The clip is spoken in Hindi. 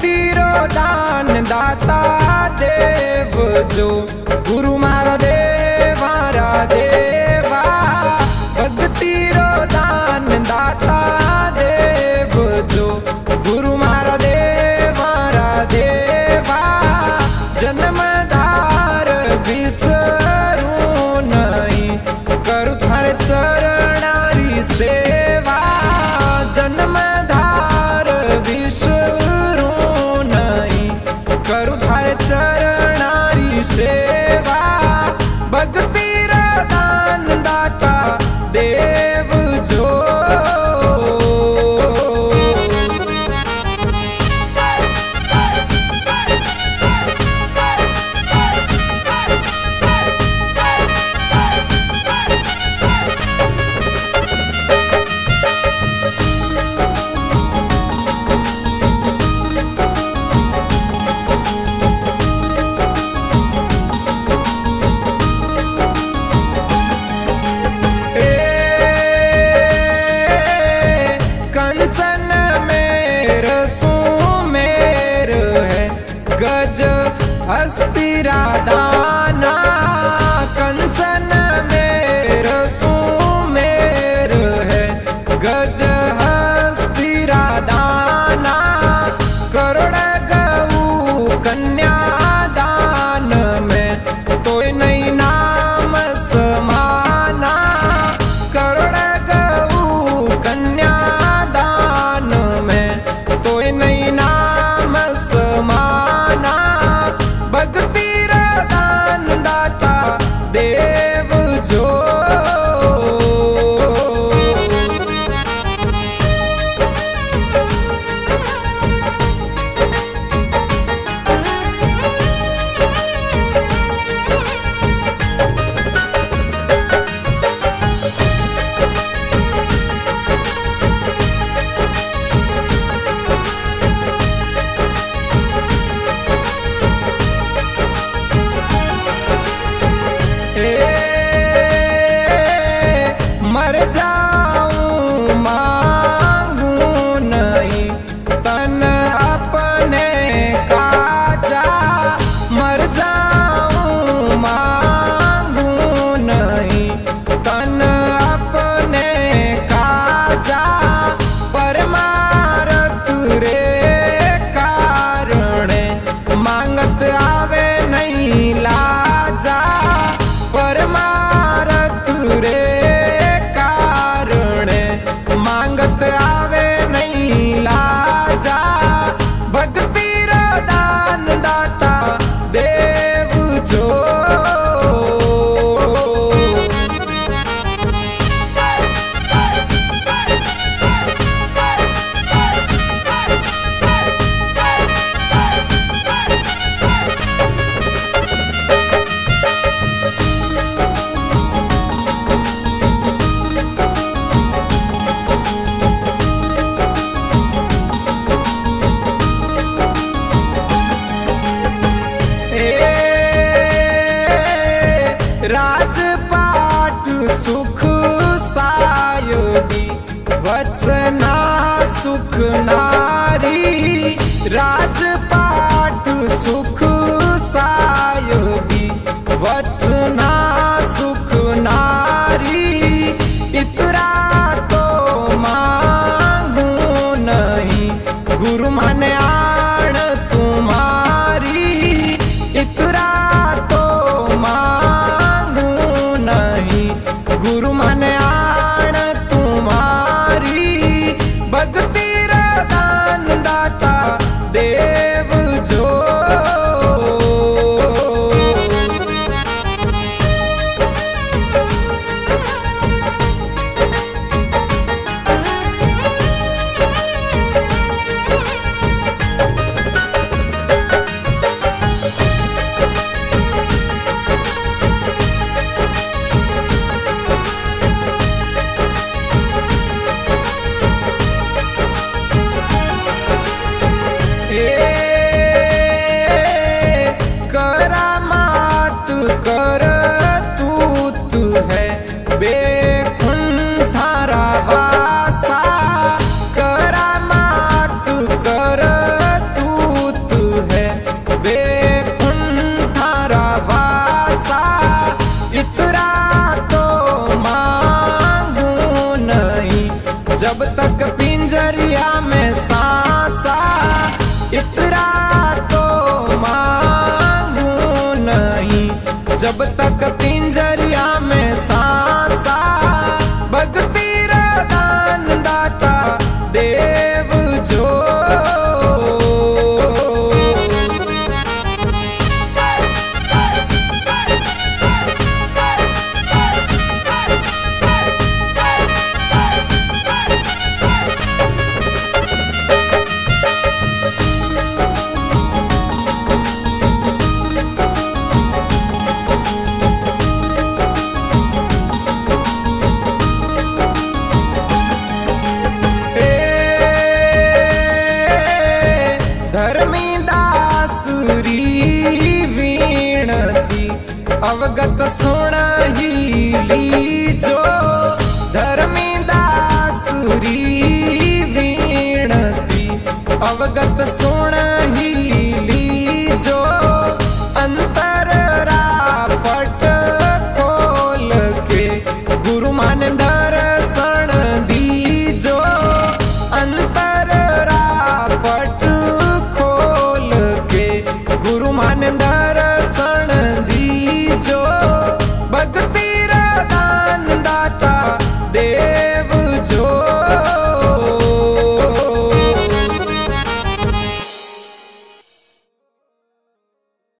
तीरो दान दाता देव जो इरादा மாங்கத்து सुख सायदी वचना सुख नारी राजपाट सुख सायदी वचना अवगत सुण धर्मीदासुरी वीणती। अवगत सुण